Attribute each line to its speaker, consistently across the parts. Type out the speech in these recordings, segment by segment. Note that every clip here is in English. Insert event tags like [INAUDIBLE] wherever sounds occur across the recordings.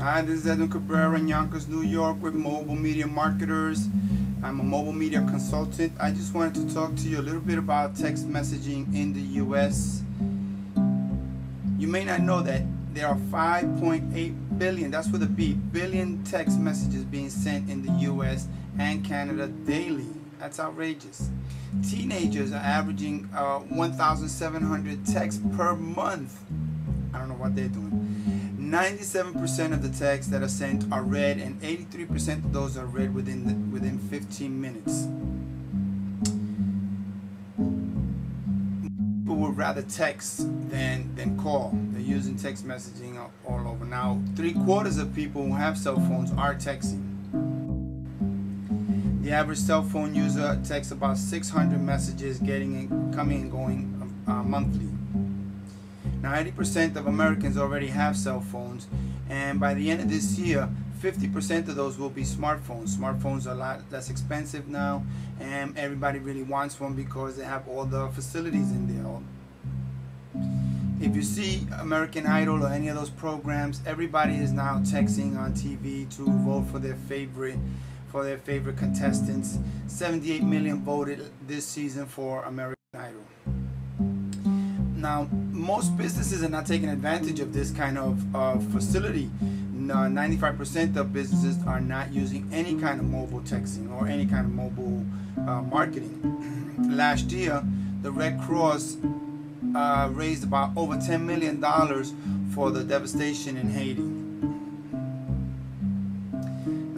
Speaker 1: Hi, this is Edwin Cabrera in Yonkers, New York with Mobile Media Marketers. I'm a mobile media consultant. I just wanted to talk to you a little bit about text messaging in the US. You may not know that there are 5.8 billion, that's with a B, billion text messages being sent in the US and Canada daily. That's outrageous. Teenagers are averaging uh, 1,700 texts per month. I don't know what they're doing. 97% of the texts that are sent are read, and 83% of those are read within the, within 15 minutes. People would rather text than than call. They're using text messaging all over now. Three quarters of people who have cell phones are texting. The average cell phone user texts about 600 messages, getting and coming and going uh, monthly. Now, 80% of Americans already have cell phones, and by the end of this year, 50% of those will be smartphones. Smartphones are a lot less expensive now, and everybody really wants one because they have all the facilities in there. If you see American Idol or any of those programs, everybody is now texting on TV to vote for their favorite for their favorite contestants. 78 million voted this season for American Idol. Now, most businesses are not taking advantage of this kind of uh, facility. 95% of businesses are not using any kind of mobile texting or any kind of mobile uh, marketing. [CLEARS THROAT] Last year, the Red Cross uh, raised about over $10 million for the devastation in Haiti.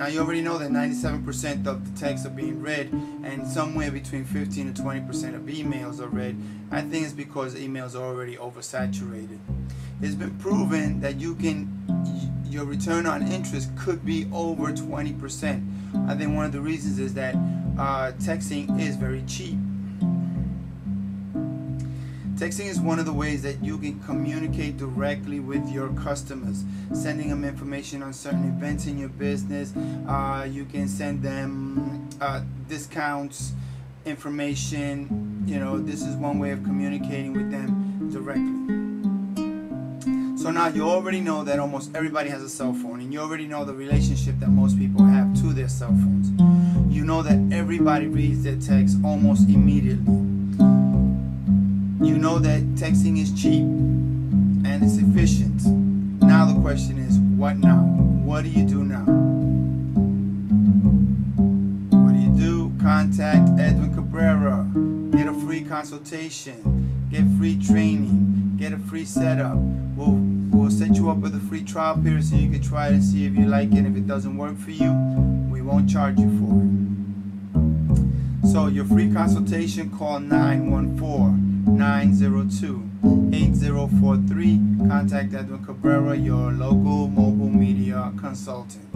Speaker 1: Now you already know that 97% of the texts are being read and somewhere between 15 to 20% of emails are read. I think it's because emails are already oversaturated. It's been proven that you can your return on interest could be over 20%. I think one of the reasons is that uh, texting is very cheap. Texting is one of the ways that you can communicate directly with your customers, sending them information on certain events in your business. Uh, you can send them uh, discounts, information. You know, this is one way of communicating with them directly. So now you already know that almost everybody has a cell phone, and you already know the relationship that most people have to their cell phones. You know that everybody reads their text almost immediately you know that texting is cheap and it's efficient. Now the question is, what now? What do you do now? What do you do? Contact Edwin Cabrera. Get a free consultation. Get free training. Get a free setup. We'll, we'll set you up with a free trial period so you can try it and see if you like it. If it doesn't work for you, we won't charge you for it. So your free consultation, call 914 902-8043. Contact Edwin Cabrera, your local mobile media consultant.